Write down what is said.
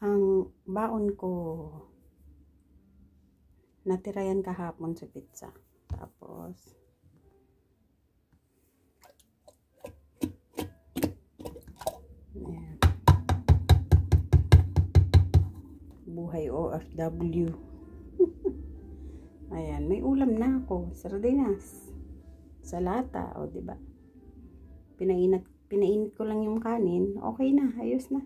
ang baon ko natira yan kahapon sa pizza. Tapos ayan. buhay OFW ayan may ulam na ako. Sardinas. Sa lata o di ba? Pinainat pinainit ko lang yung kanin. Okay na ayos na.